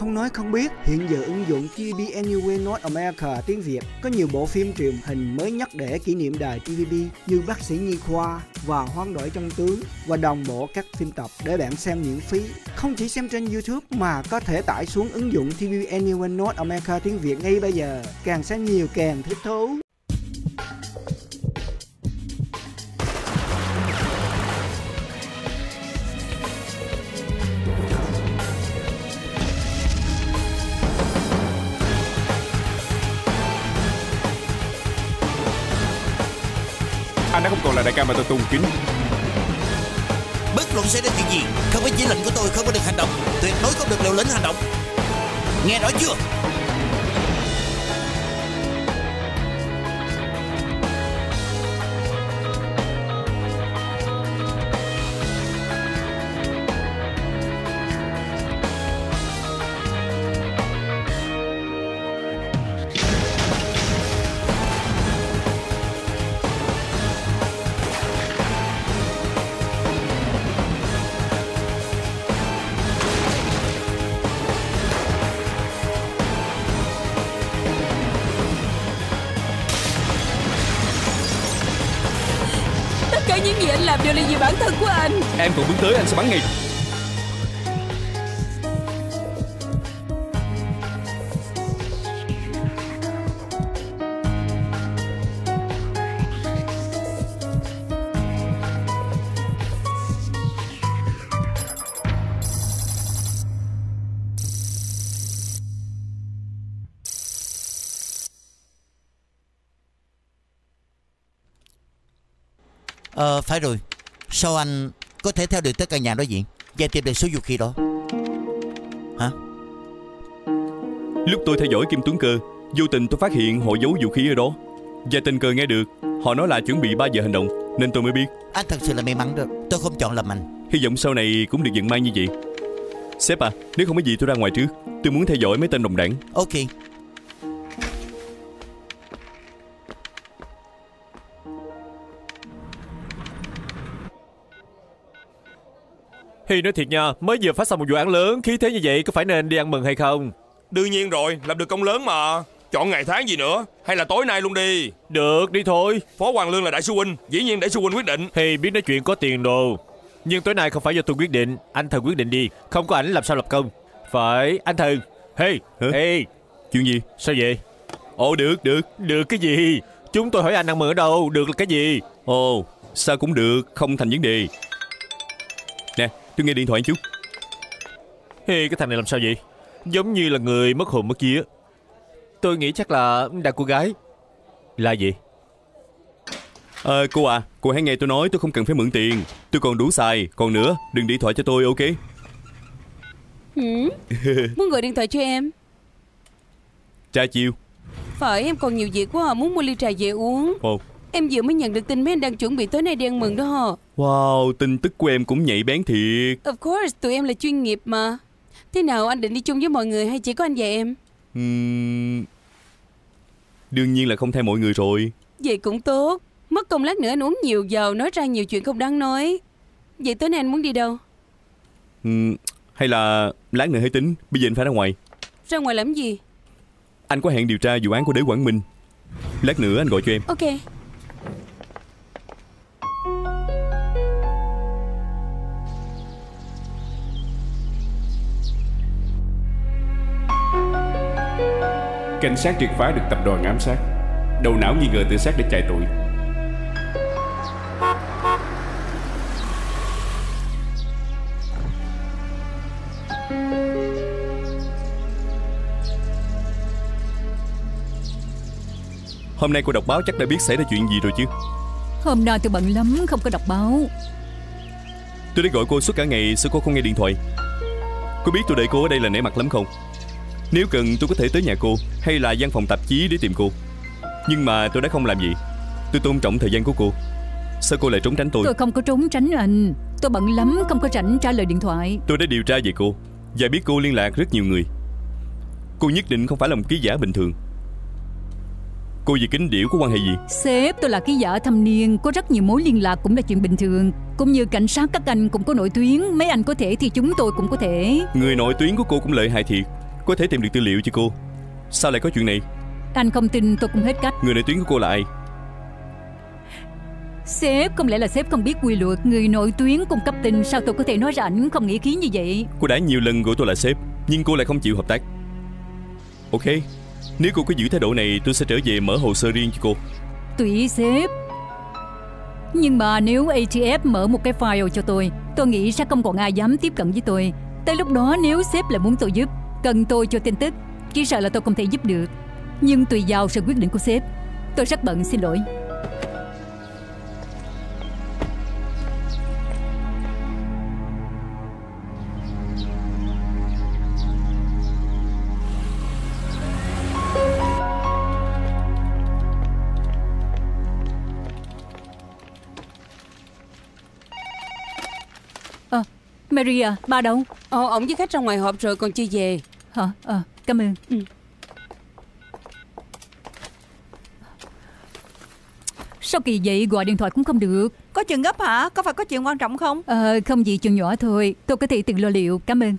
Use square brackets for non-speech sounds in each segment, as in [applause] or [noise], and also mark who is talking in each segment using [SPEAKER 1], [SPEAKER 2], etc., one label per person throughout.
[SPEAKER 1] Không nói không biết, hiện giờ ứng dụng TVB Anywhere North America tiếng Việt có nhiều bộ phim truyền hình mới nhất để kỷ niệm đài TVB như Bác sĩ Nhi Khoa và Hoán đổi trong tướng và đồng bộ các phim tập để bạn xem miễn phí. Không chỉ xem trên YouTube mà có thể tải xuống ứng dụng TVB Anywhere North America tiếng Việt ngay bây giờ. Càng xem nhiều càng thích thú.
[SPEAKER 2] Là đại ca mà tôi tôn kính.
[SPEAKER 3] Bất luận xảy ra chuyện gì, Không có chỉ lệnh của tôi, không có được hành động. Tuyệt đối không được liều lĩnh hành động. Nghe rõ chưa?
[SPEAKER 4] Những gì anh làm đều là vì bản thân của anh.
[SPEAKER 2] Em còn bước tới anh sẽ bắn ngay.
[SPEAKER 3] Phải rồi. Sao anh có thể theo được tới căn nhà đối diện Và tìm được số vũ khí đó. Hả?
[SPEAKER 2] Lúc tôi theo dõi Kim Tuấn Cơ Vô tình tôi phát hiện họ giấu vũ khí ở đó. Và tình cờ nghe được Họ nói là chuẩn bị 3 giờ hành động Nên tôi mới biết.
[SPEAKER 3] Anh thật sự là may mắn đó. Tôi không chọn làm anh
[SPEAKER 2] Hy vọng sau này cũng được vận may như vậy. Sếp à Nếu không có gì tôi ra ngoài trước. Tôi muốn theo dõi mấy tên đồng đảng.
[SPEAKER 3] Ok
[SPEAKER 5] Hi nói thiệt nha, mới vừa phát xong một vụ án lớn, khí thế như vậy có phải nên đi ăn mừng hay không?
[SPEAKER 6] Đương nhiên rồi, làm được công lớn mà Chọn ngày tháng gì nữa Hay là tối nay luôn đi
[SPEAKER 5] Được, đi thôi.
[SPEAKER 6] Phó Hoàng Lương là đại sư huynh Dĩ nhiên đại sư huynh quyết định
[SPEAKER 5] Hi biết nói chuyện có tiền đồ. Nhưng tối nay không phải do tôi quyết định, anh Thần quyết định đi. Không có ảnh làm sao lập công. Phải, anh Thần. Hey,
[SPEAKER 2] Hả?
[SPEAKER 5] hey,
[SPEAKER 2] Chuyện gì
[SPEAKER 5] sao vậy?
[SPEAKER 2] Ồ được được
[SPEAKER 5] Được cái gì? Chúng tôi hỏi anh ăn mừng ở đâu, được là cái gì?
[SPEAKER 2] Ồ sao cũng được Không thành vấn đề tôi nghe điện thoại chút
[SPEAKER 5] Hi cái thằng này làm sao vậy? Giống như là người mất hồn mất vía. Tôi nghĩ chắc là đàn cô gái. Là gì?
[SPEAKER 2] Ờ cô à Cô hãy nghe tôi nói tôi không cần phải mượn tiền Tôi còn đủ xài Còn nữa đừng điện thoại cho tôi ok
[SPEAKER 4] ừ? [laughs] Muốn gọi điện thoại cho em
[SPEAKER 2] Tra chiêu
[SPEAKER 4] Phải em còn nhiều việc quá à, muốn mua ly trà về uống
[SPEAKER 2] Ồ
[SPEAKER 4] Em vừa mới nhận được tin mấy anh đang chuẩn bị tối nay đi ăn mừng đó hả
[SPEAKER 2] Wow tin tức của em cũng nhạy bén thiệt.
[SPEAKER 4] Of course, tụi em là chuyên nghiệp mà. Thế nào anh định đi chung với mọi người hay chỉ có anh và em?
[SPEAKER 2] Ừm, Đương nhiên là không theo mọi người rồi.
[SPEAKER 4] Vậy cũng tốt. Mất công lát nữa anh uống nhiều vào Nói ra nhiều chuyện không đáng nói. Vậy tối nay anh muốn đi đâu?
[SPEAKER 2] Ừm, Hay là lát nữa hãy tính Bây giờ anh phải ra ngoài.
[SPEAKER 4] Ra ngoài làm gì?
[SPEAKER 2] Anh có hẹn điều tra vụ án của đế Quảng Minh. Lát nữa anh gọi cho em.
[SPEAKER 4] Ok
[SPEAKER 2] Cảnh sát triệt phá được tập đoàn ám sát. Đầu não nghi ngờ tự sát để chạy tội. Hôm nay cô đọc báo chắc đã biết xảy ra chuyện gì rồi chứ?
[SPEAKER 7] Hôm nay tôi bận lắm không có đọc báo.
[SPEAKER 2] Tôi đã gọi cô suốt cả ngày Sao cô không nghe điện thoại? Cô biết tôi đợi cô ở đây là nể mặt lắm không Nếu cần tôi có thể tới nhà cô Hay là văn phòng tạp chí để tìm cô. Nhưng mà tôi đã không làm gì. Tôi tôn trọng thời gian của cô. Sao cô lại trốn tránh tôi?
[SPEAKER 7] Tôi không có trốn tránh anh. Tôi bận lắm không có rảnh trả lời điện thoại.
[SPEAKER 2] Tôi đã điều tra về cô Và biết cô liên lạc rất nhiều người. Cô nhất định không phải là một ký giả bình thường. Cô và kính điểu có quan hệ gì?
[SPEAKER 7] Sếp tôi là ký giả thâm niên Có rất nhiều mối liên lạc cũng là chuyện bình thường. Cũng như cảnh sát các anh cũng có nội tuyến Mấy anh có thể thì chúng tôi cũng có thể.
[SPEAKER 2] Người nội tuyến của cô cũng lợi hại thiệt Có thể tìm được tư liệu cho cô? Sao lại có chuyện này?
[SPEAKER 7] Anh không tin tôi cũng hết cách.
[SPEAKER 2] Người nổi tiếng của cô là ai?
[SPEAKER 7] Sếp, không lẽ là sếp không biết quy luật Người nổi tiếng cung cấp tin? Sao tôi có thể nói ra ảnh không nghĩ khí như vậy?
[SPEAKER 2] Cô đã nhiều lần gọi tôi là sếp Nhưng cô lại không chịu hợp tác. Ok Nếu cô có giữ thái độ này Tôi sẽ trở về mở hồ sơ riêng cho cô.
[SPEAKER 7] Tùy sếp. Nhưng mà nếu ATF mở một cái file cho tôi Tôi nghĩ sẽ không còn ai dám tiếp cận với tôi. Tới lúc đó nếu sếp lại muốn tôi giúp Cần tôi cho tin tức. Chỉ sợ là tôi không thể giúp được. Nhưng tùy vào sự quyết định của sếp, Tôi rất bận, xin lỗi. Ờ, Maria, ba đâu?
[SPEAKER 4] Ồ, ổng với khách ra ngoài họp rồi còn chưa về
[SPEAKER 7] Hả? Ờ, cảm ơn.
[SPEAKER 4] Ừ.
[SPEAKER 7] Sao kỳ vậy gọi điện thoại cũng không được
[SPEAKER 8] Có chuyện gấp hả? Có phải có chuyện quan trọng không?
[SPEAKER 7] Ờ không gì chuyện nhỏ thôi Tôi có thể tự lo liệu cảm ơn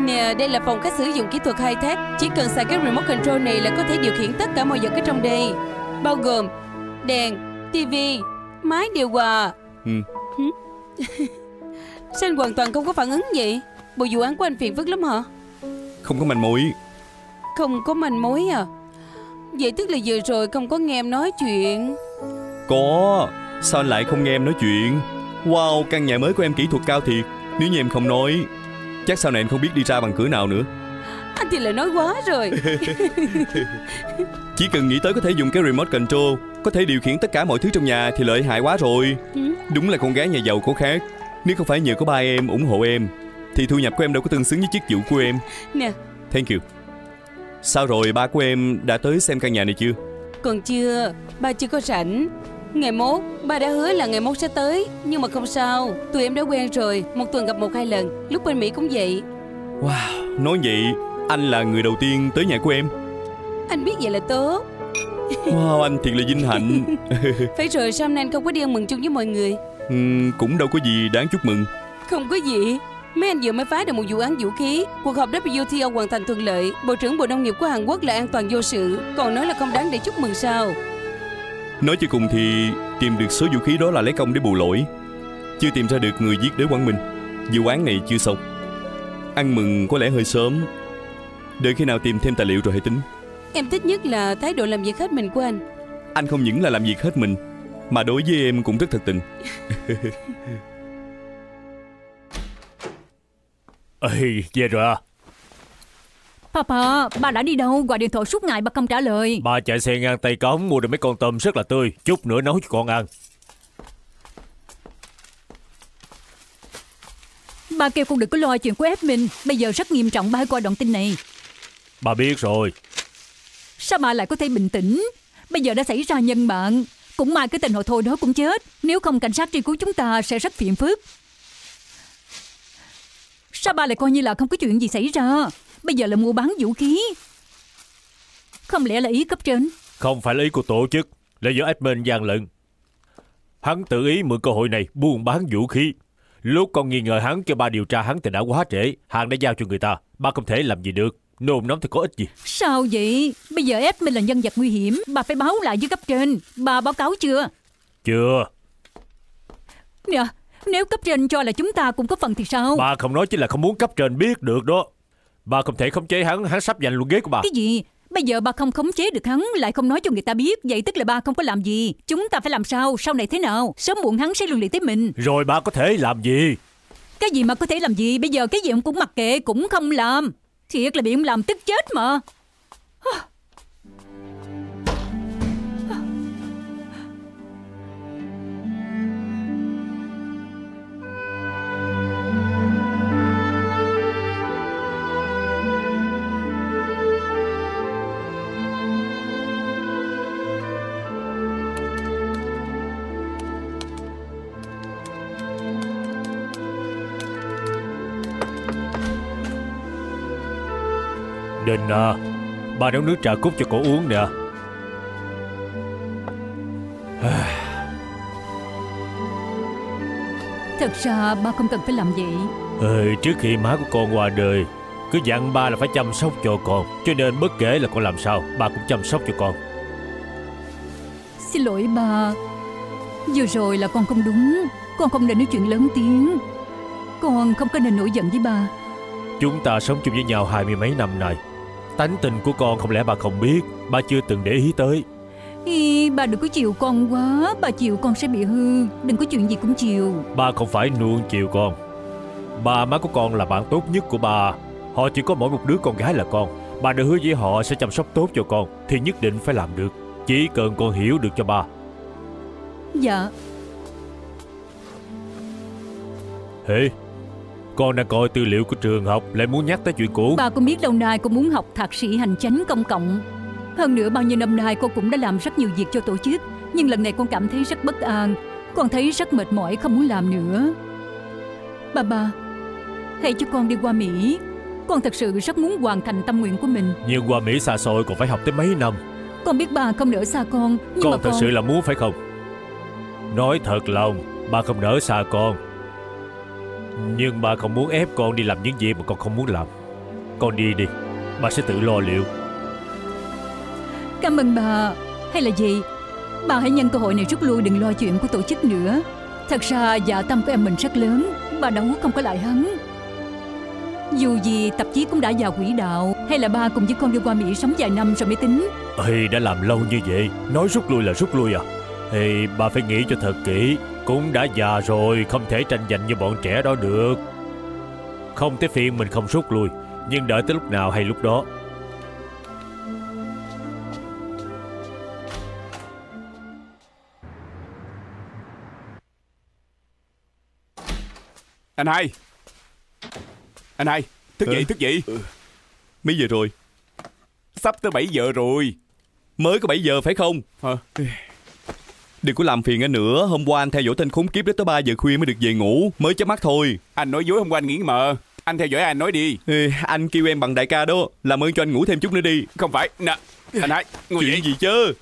[SPEAKER 4] Nè, đây là phòng khách sử dụng kỹ thuật high-tech Chỉ cần xài cái remote control này là có thể điều khiển tất cả mọi vật ở trong đây Bao gồm đèn, tivi, máy điều hòa
[SPEAKER 2] Ừ. [laughs]
[SPEAKER 4] Sao anh hoàn toàn không có phản ứng vậy? Bộ vụ án của anh phiền phức lắm hả?
[SPEAKER 2] Không có manh mối.
[SPEAKER 4] Không có manh mối à? Vậy tức là vừa rồi không có nghe em nói chuyện.
[SPEAKER 2] Có. Sao anh lại không nghe em nói chuyện? Wow căn nhà mới của em kỹ thuật cao thiệt. Nếu như em không nói Chắc sau này anh không biết đi ra bằng cửa nào nữa
[SPEAKER 4] Anh thì lại nói quá rồi. [laughs]
[SPEAKER 2] Chỉ cần nghĩ tới có thể dùng cái remote control Có thể điều khiển tất cả mọi thứ trong nhà Thì lợi hại quá rồi.
[SPEAKER 4] Ừ.
[SPEAKER 2] Đúng là con gái nhà giàu có khác Nếu không phải nhờ có ba em ủng hộ em Thì thu nhập của em đâu có tương xứng với chức vụ của em.
[SPEAKER 4] Nè,
[SPEAKER 2] Thank you. Sao rồi ba của em đã tới xem căn nhà này chưa?
[SPEAKER 4] Còn chưa Ba chưa có rảnh. Ngày mốt, ba đã hứa là ngày mốt sẽ tới Nhưng mà không sao. Tụi em đã quen rồi Một tuần gặp một hai lần. Lúc bên Mỹ cũng vậy
[SPEAKER 2] Wow Nói vậy Anh là người đầu tiên tới nhà của em.
[SPEAKER 4] Anh biết vậy là tốt.
[SPEAKER 2] Wow anh thiệt là vinh hạnh. [laughs]
[SPEAKER 4] Phải rồi sao hôm nay anh không có đi ăn mừng chung với mọi người?
[SPEAKER 2] Ừm, Cũng đâu có gì đáng chúc mừng.
[SPEAKER 4] Không có gì. Mấy anh vừa mới phá được một vụ án vũ khí. Cuộc họp WTO hoàn thành thuận lợi. Bộ trưởng Bộ Nông nghiệp của Hàn Quốc là an toàn vô sự. Còn nói là không đáng để chúc mừng sao?
[SPEAKER 2] Nói cho cùng thì Tìm được số vũ khí đó là lấy công để bù lỗi. Chưa tìm ra được người giết đế Quang Minh Vụ án này chưa xong Ăn mừng có lẽ hơi sớm. Đợi khi nào tìm thêm tài liệu rồi hãy tính.
[SPEAKER 4] Em thích nhất là thái độ làm việc hết mình của anh.
[SPEAKER 2] Anh không những là làm việc hết mình Mà đối với em cũng rất thật tình. [laughs]
[SPEAKER 5] Ê, về rồi à?
[SPEAKER 7] Papa, ba đã đi đâu? Gọi điện thoại suốt ngày ba không trả lời.
[SPEAKER 5] Ba chạy xe ngang tay cống mua được mấy con tôm rất là tươi. Chút nữa nấu cho con ăn
[SPEAKER 7] Ba kêu con đừng có lo chuyện của ép mình. Bây giờ rất nghiêm trọng ba hãy coi đoạn tin này.
[SPEAKER 5] Ba biết rồi.
[SPEAKER 7] Sao bà lại có thể bình tĩnh? Bây giờ đã xảy ra nhân mạng. Cũng may cái tình hội thôi đó cũng chết. Nếu không cảnh sát truy cứu chúng ta sẽ rất phiền phức. Sao bà lại coi như là không có chuyện gì xảy ra? Bây giờ là mua bán vũ khí. Không lẽ là ý cấp trên?
[SPEAKER 5] Không phải là ý của tổ chức. Là do admin gian lận. Hắn tự ý mượn cơ hội này buôn bán vũ khí Lúc con nghi ngờ hắn cho ba điều tra hắn thì đã quá trễ. Hàng đã giao cho người ta. Ba không thể làm gì được. Nôn nóng thì có ích gì?
[SPEAKER 7] Sao vậy? Bây giờ ép mình là nhân vật nguy hiểm. Bà phải báo lại với cấp trên. Bà báo cáo chưa?
[SPEAKER 5] Chưa.
[SPEAKER 7] Nè Nếu cấp trên cho là chúng ta cũng có phần thì sao?
[SPEAKER 5] Ba không nói chỉ là không muốn cấp trên biết được đó. Ba không thể khống chế hắn. Hắn sắp giành luôn ghế của ba
[SPEAKER 7] Cái gì Bây giờ bà không khống chế được hắn Lại không nói cho người ta biết. Vậy tức là ba không có làm gì. Chúng ta phải làm sao? Sau này thế nào? Sớm muộn hắn sẽ liên lụy tới mình.
[SPEAKER 5] Rồi ba có thể làm gì?
[SPEAKER 7] Cái gì mà có thể làm gì? Bây giờ cái gì ông cũng mặc kệ Cũng không làm. Thiệt là bị ông làm tức chết mà
[SPEAKER 5] Đình à Ba nấu nước trà cúc cho cổ uống nè.
[SPEAKER 7] Thật ra ba không cần phải làm vậy.
[SPEAKER 5] Ê, Trước khi má của con qua đời Cứ dặn ba là phải chăm sóc cho con Cho nên bất kể là con làm sao Ba cũng chăm sóc cho con.
[SPEAKER 7] Xin lỗi ba. Vừa rồi là con không đúng Con không nên nói chuyện lớn tiếng. Con không có nên nổi giận với ba.
[SPEAKER 5] Chúng ta sống chung với nhau hai mươi mấy năm nay Tánh tình của con không lẽ bà không biết? Ba chưa từng để ý tới.
[SPEAKER 7] Ý, Ba đừng có chiều con quá. Bà chiều con sẽ bị hư. Đừng có chuyện gì cũng chiều
[SPEAKER 5] Ba không phải nuông chiều con. Ba má của con là bạn tốt nhất của ba Họ chỉ có mỗi một đứa con gái là con. Ba đã hứa với họ sẽ chăm sóc tốt cho con Thì nhất định phải làm được. Chỉ cần con hiểu được cho ba
[SPEAKER 7] Dạ.
[SPEAKER 5] Hê Con đang coi tư liệu của trường học Lại muốn nhắc tới chuyện cũ.
[SPEAKER 7] Ba con biết lâu nay con muốn học thạc sĩ hành chánh công cộng. Hơn nữa bao nhiêu năm nay con cũng đã làm rất nhiều việc cho tổ chức Nhưng lần này con cảm thấy rất bất an Con thấy rất mệt mỏi không muốn làm nữa. Ba ba Hãy cho con đi qua Mỹ. Con thật sự rất muốn hoàn thành tâm nguyện của mình.
[SPEAKER 5] Nhưng qua Mỹ xa xôi còn phải học tới mấy năm.
[SPEAKER 7] Con biết ba không nỡ xa con Nhưng
[SPEAKER 5] Con
[SPEAKER 7] mà
[SPEAKER 5] thật
[SPEAKER 7] con
[SPEAKER 5] sự là muốn phải không? Nói thật lòng Ba không nỡ xa con Nhưng ba không muốn ép con đi làm những gì mà con không muốn làm. Con đi đi Ba sẽ tự lo liệu.
[SPEAKER 7] Cảm ơn bà. Hay là gì? Bà hãy nhân cơ hội này rút lui đừng lo chuyện của tổ chức nữa. Thật ra dạ tâm của em mình rất lớn Bà đấu không có lại hắn. Dù gì tạp chí cũng đã vào quỹ đạo Hay là ba cùng với con đi qua Mỹ sống vài năm rồi mới tính.
[SPEAKER 5] Ê, đã làm lâu như vậy Nói rút lui là rút lui à. Ê, bà phải nghĩ cho thật kỹ Cũng đã già rồi Không thể tranh giành như bọn trẻ đó được. Không tới phiên mình không rút lui Nhưng đợi tới lúc nào hay lúc đó.
[SPEAKER 9] Anh hai! Anh hai Thức
[SPEAKER 2] Ừ.
[SPEAKER 9] dậy thức dậy.
[SPEAKER 2] Mấy giờ rồi.
[SPEAKER 9] Sắp tới 7 giờ rồi.
[SPEAKER 2] Mới có 7 giờ phải không?
[SPEAKER 9] Hả?
[SPEAKER 2] Đừng có làm phiền anh nữa. Hôm qua anh theo dõi tên khốn kiếp đó tới 3 giờ khuya mới được về ngủ. Mới chớp mắt thôi.
[SPEAKER 9] Anh nói dối hôm qua anh nghĩ mờ Anh theo dõi anh nói đi.
[SPEAKER 2] Ê, Anh kêu em bằng đại ca đó. Làm ơn cho anh ngủ thêm chút nữa đi.
[SPEAKER 9] Không phải. Nè Anh hai Ngồi
[SPEAKER 2] Chuyện
[SPEAKER 9] dậy
[SPEAKER 2] gì chứ?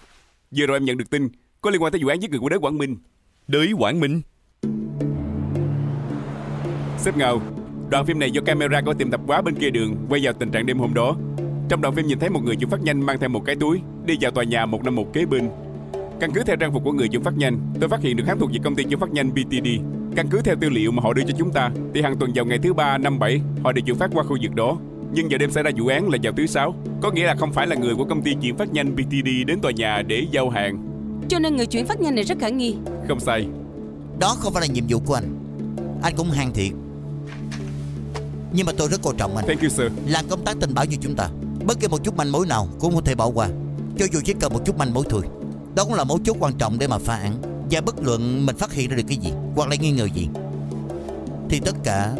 [SPEAKER 9] Vừa rồi em nhận được tin Có liên quan tới vụ án giết người của đới Quảng Minh.
[SPEAKER 2] Đới Quảng Minh.
[SPEAKER 9] Sếp Ngầu Đoạn phim này do camera của tiệm tạp hóa bên kia đường Quay vào tình trạng đêm hôm đó. Trong đoạn phim nhìn thấy một người chuyển phát nhanh mang theo một cái túi Đi vào tòa nhà 151 kế bên Căn cứ theo trang phục của người chuyển phát nhanh Tôi phát hiện được hắn thuộc về công ty chuyển phát nhanh BTD Căn cứ theo tư liệu mà họ đưa cho chúng ta Thì hàng tuần vào ngày thứ ba năm bảy Họ đều chuyển phát qua khu vực đó. Nhưng vào đêm xảy ra vụ án là vào thứ sáu Có nghĩa là không phải là người của công ty chuyển phát nhanh BTD Đến tòa nhà để giao hàng.
[SPEAKER 4] Cho nên người chuyển phát nhanh này rất khả nghi.
[SPEAKER 9] Không sai.
[SPEAKER 3] Đó không phải là nhiệm vụ của anh. Anh cũng hàng thiệt. Nhưng mà tôi rất coi trọng anh.
[SPEAKER 9] Thank you sir.
[SPEAKER 3] Làm công tác tình báo như chúng ta Bất kỳ một chút manh mối nào cũng không thể bỏ qua. Cho dù chỉ cần một chút manh mối thôi Đó cũng là mấu chốt quan trọng để mà phá án. Và bất luận mình phát hiện ra được cái gì Hoặc là nghi ngờ gì Thì tất cả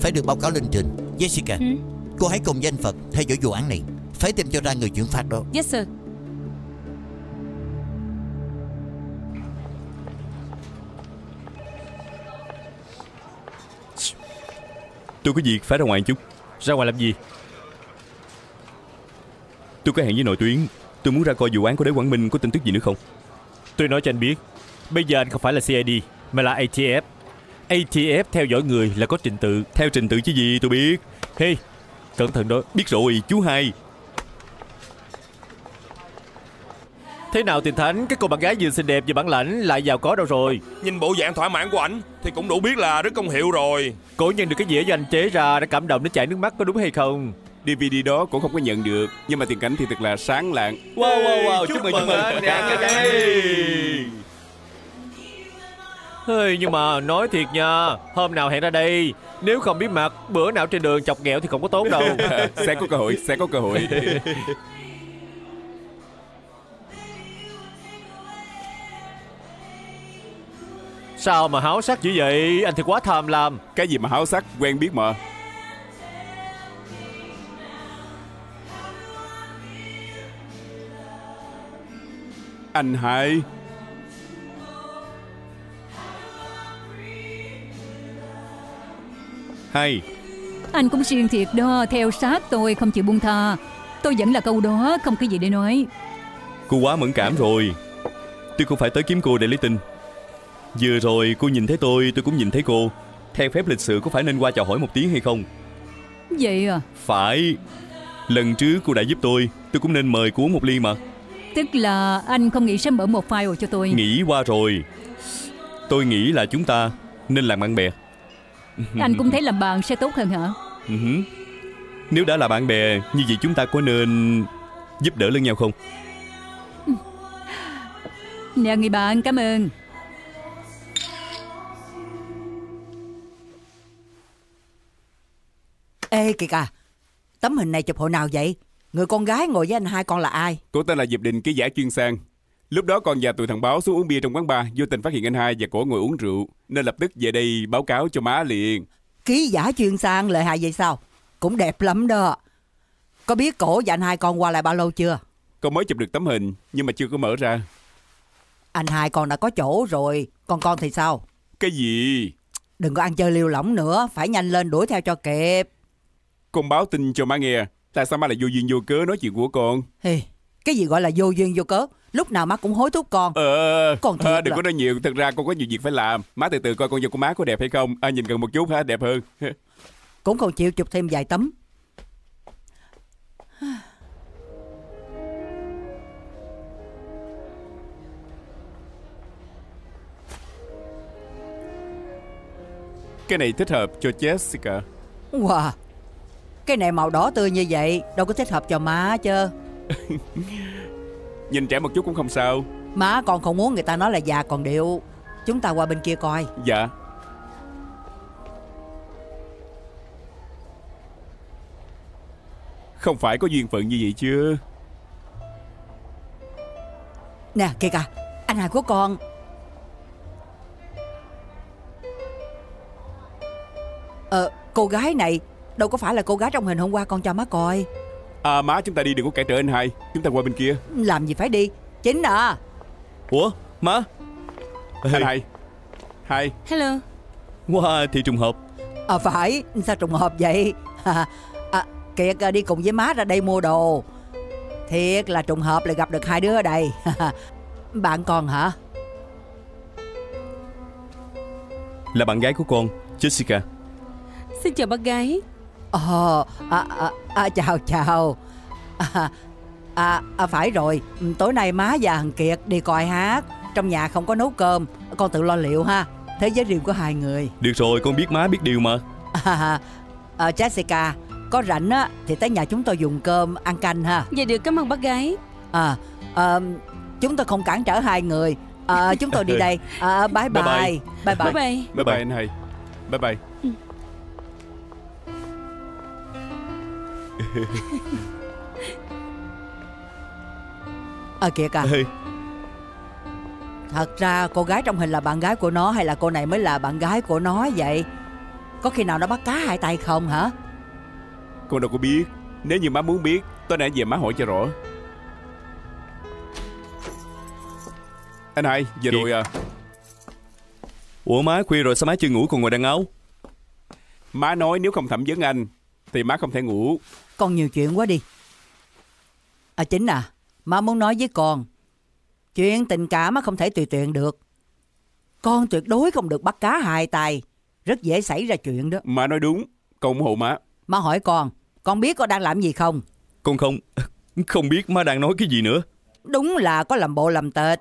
[SPEAKER 3] phải được báo cáo lên trình. Jessica
[SPEAKER 4] Ừ.
[SPEAKER 3] Cô hãy cùng với anh Phật theo dõi vụ án này. Phải tìm cho ra người chuyển phát đó.
[SPEAKER 4] Yes sir.
[SPEAKER 2] Tôi có việc phải ra ngoài chút.
[SPEAKER 5] Ra ngoài làm gì?
[SPEAKER 2] Tôi có hẹn với nội tuyến Tôi muốn ra coi vụ án của đới Quảng Minh có tin tức gì nữa không?
[SPEAKER 5] Tôi nói cho anh biết Bây giờ anh không phải là CID Mà là ATF ATF theo dõi người là có trình tự.
[SPEAKER 2] Theo trình tự chứ gì tôi biết.
[SPEAKER 5] Hey Cẩn thận đó.
[SPEAKER 2] Biết rồi chú hai.
[SPEAKER 5] Thế nào tiền thánh Cái cô bạn gái vừa xinh đẹp vừa bản lãnh Lại giàu có đâu rồi?
[SPEAKER 6] Nhìn bộ dạng thỏa mãn của ảnh Thì cũng đủ biết là rất công hiệu rồi.
[SPEAKER 5] Cổ nhận được cái dĩa do anh chế ra Đã cảm động đến chảy nước mắt có đúng hay không
[SPEAKER 9] DVD đó cũng không có nhận được Nhưng mà tiền cảnh thì thật là sáng lạng.
[SPEAKER 2] Wow wow wow Chúc mừng chúc mừng
[SPEAKER 5] Hey, nhưng mà nói thiệt nha Hôm nào hẹn ra đây Nếu không biết mặt Bữa nào trên đường chọc ghẹo thì không có tốt đâu. [laughs]
[SPEAKER 9] Sẽ có cơ hội Sẽ có cơ hội.
[SPEAKER 5] Sao mà háo sắc dữ vậy? Anh thì quá tham lam.
[SPEAKER 9] Cái gì mà háo sắc quen biết mà Anh hai
[SPEAKER 2] Hai
[SPEAKER 7] Anh cũng siêng thiệt đó Theo sát tôi không chịu buông tha. Tôi vẫn là câu đó không có gì để nói.
[SPEAKER 2] Cô quá mẫn cảm rồi. Tôi không phải tới kiếm cô để lấy tin. Vừa rồi cô nhìn thấy tôi Tôi cũng nhìn thấy cô. Theo phép lịch sự có phải nên qua chào hỏi một tiếng hay không?
[SPEAKER 7] Vậy à?
[SPEAKER 2] Phải. Lần trước cô đã giúp tôi Tôi cũng nên mời cô uống một ly mà
[SPEAKER 7] Tức là anh không nghĩ sẽ mở một file cho tôi.
[SPEAKER 2] Nghĩ qua rồi. Tôi nghĩ là chúng ta nên làm bạn bè.
[SPEAKER 7] Anh cũng thấy làm bạn sẽ tốt hơn hả?
[SPEAKER 2] Ừ. Nếu đã là bạn bè Như vậy chúng ta có nên Giúp đỡ lẫn nhau không?
[SPEAKER 7] Nè người bạn cảm ơn.
[SPEAKER 8] Ê kìa kìa. Tấm hình này chụp hồi nào vậy Người con gái ngồi với anh hai con là ai
[SPEAKER 9] Cô tên là Diệp Đình, ký giả chuyên sang. Lúc đó con và tụi thằng báo xuống uống bia trong quán bar, vô tình phát hiện anh hai và cổ ngồi uống rượu, nên lập tức về đây báo cáo cho má liền.
[SPEAKER 8] Ký giả chuyên sang lợi hại vậy sao Cũng đẹp lắm đó Có biết cổ và anh hai con qua lại bao lâu chưa
[SPEAKER 9] Con mới chụp được tấm hình, nhưng mà chưa có mở ra.
[SPEAKER 8] Anh hai con đã có chỗ rồi Còn con thì sao
[SPEAKER 9] Cái gì?
[SPEAKER 8] Đừng có ăn chơi liều lỏng nữa Phải nhanh lên đuổi theo cho kịp
[SPEAKER 9] Con báo tin cho má nghe. Tại sao má lại vô duyên vô cớ nói chuyện của con?
[SPEAKER 8] Hey, Cái gì gọi là vô duyên vô cớ Lúc nào má cũng hối thúc con
[SPEAKER 9] Ờ,
[SPEAKER 8] Con
[SPEAKER 9] ờ, đừng
[SPEAKER 8] là-
[SPEAKER 9] có nói nhiều. Thật ra con có nhiều việc phải làm. Má từ từ coi con dâu của má có đẹp hay không. À, nhìn gần một chút ha, đẹp hơn. [laughs]
[SPEAKER 8] Cũng không chịu chụp thêm vài tấm
[SPEAKER 9] Cái này thích hợp cho Jessica.
[SPEAKER 8] Wow Cái này màu đỏ tươi như vậy Đâu có thích hợp cho má chứ. [laughs]
[SPEAKER 9] Nhìn trẻ một chút cũng không sao.
[SPEAKER 8] Má con không muốn người ta nói là già còn điệu. Chúng ta qua bên kia coi.
[SPEAKER 9] Dạ. Không phải có duyên phận như vậy chứ.
[SPEAKER 8] Nè kìa kìa Anh hai của con. Ờ cô gái này Đâu có phải là cô gái trong hình hôm qua con cho má coi.
[SPEAKER 9] À má chúng ta đi đừng có cản trở anh hai. Chúng ta qua bên kia.
[SPEAKER 8] Làm gì phải đi? Chính à.
[SPEAKER 2] Ủa má?
[SPEAKER 9] Anh hai. Hai.
[SPEAKER 4] Hello.
[SPEAKER 2] Wow thì trùng hợp.
[SPEAKER 8] À phải. Sao trùng hợp vậy? À, à, Kiệt à, đi cùng với má ra đây mua đồ. Thiệt là trùng hợp lại gặp được hai đứa ở đây. Bạn con hả?
[SPEAKER 2] Là bạn gái của con Jessica.
[SPEAKER 4] Xin chào bác gái
[SPEAKER 8] Ờ à, à, à, Chào chào. À, à, à, Phải rồi. Ừ, Tối nay má và thằng Kiệt đi coi hát. Trong nhà không có nấu cơm Con tự lo liệu ha. Thế giới riêng của hai người.
[SPEAKER 2] Được rồi con biết má biết điều mà.
[SPEAKER 8] À, à, Jessica Có rảnh á Thì tới nhà chúng tôi dùng cơm ăn canh ha.
[SPEAKER 4] Dạ được cảm ơn bác gái.
[SPEAKER 8] À, à chúng tôi không cản trở hai người. À, chúng tôi đi [laughs] đây. À, bye bye.
[SPEAKER 2] Bye.
[SPEAKER 8] Bye bye.
[SPEAKER 4] Bye bye.
[SPEAKER 9] Bye bye anh hai. Bye bye
[SPEAKER 8] À kìa kìa.
[SPEAKER 2] Ê,
[SPEAKER 8] Thật ra cô gái trong hình là bạn gái của nó hay là cô này mới là bạn gái của nó vậy? Có khi nào nó bắt cá hai tay không hả?
[SPEAKER 9] Con đâu có biết. Nếu như má muốn biết Tối nay về má hỏi cho rõ. Anh hai Về rồi à.
[SPEAKER 2] Ủa má khuya rồi sao má chưa ngủ còn ngồi đằng áo?
[SPEAKER 9] Má nói nếu không thẩm vấn anh Thì má không thể ngủ
[SPEAKER 8] Con nhiều chuyện quá đi. À chính à, má muốn nói với con. Chuyện tình cảm á không thể tùy tiện được. Con tuyệt đối không được bắt cá hai tay. Rất dễ xảy ra chuyện đó.
[SPEAKER 9] Má nói đúng Con ủng hộ má
[SPEAKER 8] Má hỏi con, con biết con đang làm gì không?
[SPEAKER 2] Con không Không biết má đang nói cái gì nữa
[SPEAKER 8] Đúng là có làm bộ làm tệt.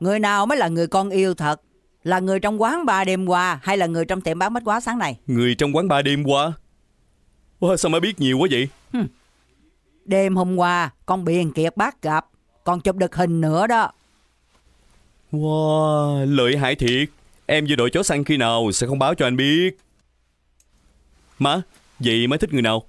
[SPEAKER 8] Người nào mới là người con yêu thật? Là người trong quán ba đêm qua hay là người trong tiệm bán bách hóa sáng nay?
[SPEAKER 2] Người trong quán ba đêm qua Wow, sao má biết nhiều quá vậy
[SPEAKER 8] Đêm hôm qua, con Biền Kiệt bác gặp. Còn chụp được hình nữa đó.
[SPEAKER 2] Wow, lợi hại thiệt Em vô đội chó săn khi nào sẽ không báo cho anh biết Má, vậy má thích người nào?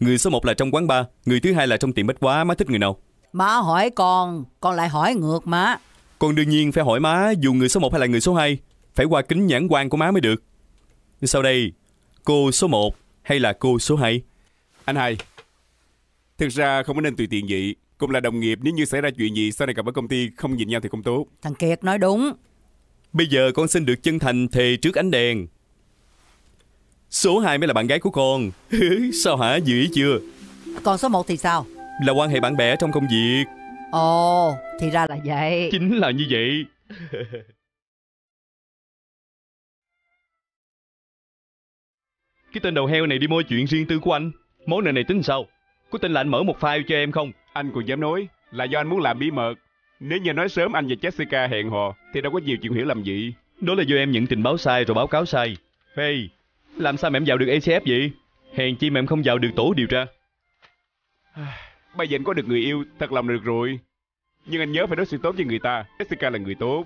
[SPEAKER 2] Người số 1 là trong quán bar Người thứ hai là trong tiệm bách hóa Má thích người nào?
[SPEAKER 8] Má hỏi con, con lại hỏi ngược má.
[SPEAKER 2] Con đương nhiên phải hỏi má Dù người số 1 hay là người số 2 Phải qua kính nhãn quan của má mới được Sau đây Cô số 1 hay là cô số 2?
[SPEAKER 9] Anh hai Thực ra không có nên tùy tiện vậy Cũng là đồng nghiệp Nếu như xảy ra chuyện gì Sau này gặp ở công ty Không nhìn nhau thì không tốt
[SPEAKER 8] Thằng Kiệt nói đúng.
[SPEAKER 2] Bây giờ con xin được chân thành thề trước ánh đèn Số 2 mới là bạn gái của con [laughs] Sao hả, dự ý chưa?
[SPEAKER 8] Còn số 1 thì sao?
[SPEAKER 2] Là quan hệ bạn bè trong công việc
[SPEAKER 8] Ồ, thì ra là vậy.
[SPEAKER 2] Chính là như vậy Cái tên đầu heo này đi môi chuyện riêng tư của anh. Món nợ này tính sao? Có tin là anh mở một file cho em không?
[SPEAKER 9] Anh còn dám nói là do anh muốn làm bí mật. Nếu như nói sớm anh và Jessica hẹn hò thì đâu có nhiều chuyện hiểu làm gì.
[SPEAKER 2] Đó là do em nhận tình báo sai rồi báo cáo sai. Hey, làm sao mà em vào được ACF vậy? Hèn chi mà em không vào được tổ điều tra. [sighs]
[SPEAKER 9] Bây giờ anh có được người yêu, thật lòng được rồi. Nhưng anh nhớ phải đối xử tốt với người ta. Jessica là người tốt.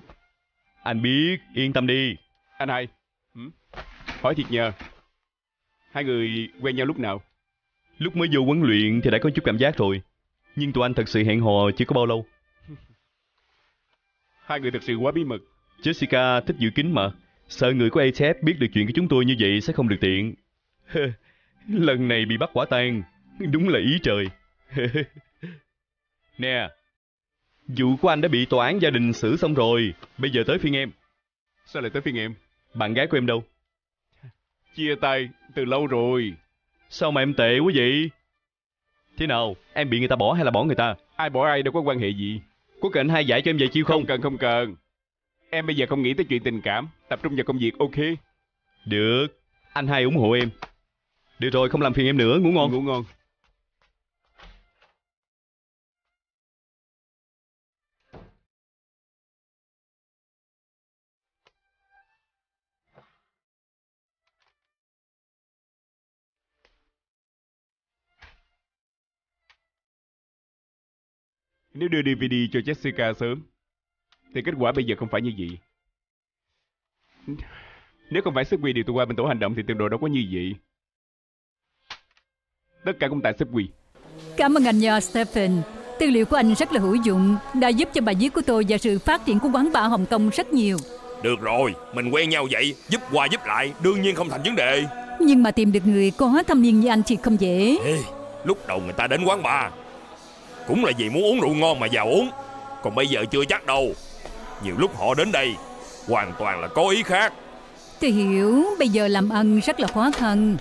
[SPEAKER 2] Anh biết, yên tâm đi.
[SPEAKER 9] Anh hai. Hỏi thiệt nhờ. Hai người quen nhau lúc nào?
[SPEAKER 2] Lúc mới vô huấn luyện thì đã có chút cảm giác rồi. Nhưng tụi anh thật sự hẹn hò chưa có bao lâu. [laughs]
[SPEAKER 9] Hai người thật sự quá bí mật.
[SPEAKER 2] Jessica thích giữ kín mà. Sợ người của ATF biết được chuyện của chúng tôi như vậy sẽ không được tiện. [laughs] Lần này bị bắt quả tang. Đúng là ý trời. [laughs] nè, vụ của anh đã bị tòa án gia đình xử xong rồi. Bây giờ tới phiên em.
[SPEAKER 9] Sao lại tới phiên em?
[SPEAKER 2] Bạn gái của em đâu?
[SPEAKER 9] Chia tay từ lâu rồi.
[SPEAKER 2] Sao mà em tệ quá vậy? Thế nào, em bị người ta bỏ hay là bỏ người ta?
[SPEAKER 9] Ai bỏ ai đâu có quan hệ gì.
[SPEAKER 2] Có cần hai giải cho em về chiêu không?
[SPEAKER 9] Không cần, không cần. Em bây giờ không nghĩ tới chuyện tình cảm, tập trung vào công việc, ok?
[SPEAKER 2] Được, anh hai ủng hộ em. Được rồi, không làm phiền em nữa, ngủ ngon.
[SPEAKER 9] Ngủ ngon. Nếu đưa DVD cho Jessica sớm, thì kết quả bây giờ không phải như vậy. Nếu không phải Subway điều tôi qua bên tổ hành động thì tương độ đâu có như vậy. Tất cả cũng tại Subway.
[SPEAKER 7] Cảm ơn anh nha Stephen. Tư liệu của anh rất là hữu dụng, đã giúp cho bài viết của tôi và sự phát triển của quán bar Hồng Kông rất nhiều.
[SPEAKER 6] Được rồi, mình quen nhau vậy, giúp qua giúp lại, đương nhiên không thành vấn đề.
[SPEAKER 7] Nhưng mà tìm được người có thâm niên như anh thì không dễ.
[SPEAKER 6] Ê, lúc đầu người ta đến quán bar, cũng là vì muốn uống rượu ngon mà vào uống. Còn bây giờ chưa chắc đâu. Nhiều lúc họ đến đây, hoàn toàn là có ý khác.
[SPEAKER 7] Tôi hiểu, bây giờ làm ăn rất là khó khăn.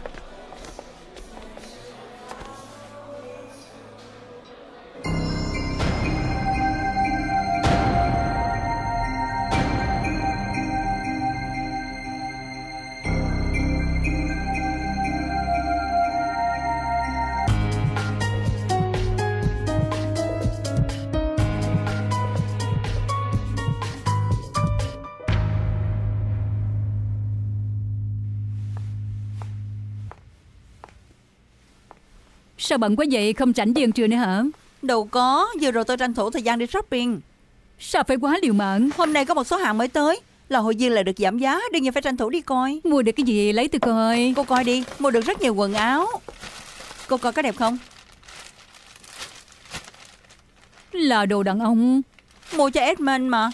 [SPEAKER 7] Sao bận quá vậy, không rảnh đi ăn trưa nữa hả?
[SPEAKER 8] Đâu có, vừa rồi tôi tranh thủ thời gian đi shopping.
[SPEAKER 7] Sao phải quá liều mạng?
[SPEAKER 8] Hôm nay có một số hàng mới tới. Là hội viên lại được giảm giá, đương nhiên phải tranh thủ đi coi.
[SPEAKER 7] Mua được cái gì lấy tôi coi.
[SPEAKER 8] Cô coi đi, mua được rất nhiều quần áo. Cô coi có đẹp không?
[SPEAKER 7] Là đồ đàn ông.
[SPEAKER 8] Mua cho Edmund mà.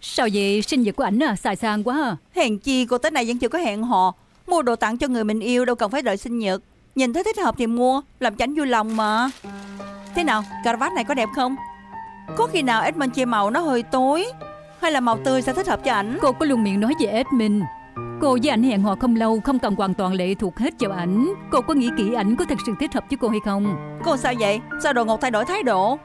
[SPEAKER 7] Sao vậy, sinh nhật của ảnh à, xài sang quá à.
[SPEAKER 8] Hèn chi cô tới này vẫn chưa có hẹn hò. Mua đồ tặng cho người mình yêu đâu cần phải đợi sinh nhật. Nhìn thấy thích hợp thì mua, làm chảnh vui lòng mà. Thế nào, cà vạt này có đẹp không? Có khi nào Edmund chê màu nó hơi tối Hay là màu tươi sẽ thích hợp cho ảnh?
[SPEAKER 7] Cô có luôn miệng nói về Edmund Cô với ảnh hẹn hò không lâu Không cần hoàn toàn lệ thuộc hết vào ảnh. Cô có nghĩ kỹ ảnh có thực sự thích hợp với cô hay không?
[SPEAKER 8] Cô sao vậy? Sao đồ ngột thay đổi thái độ?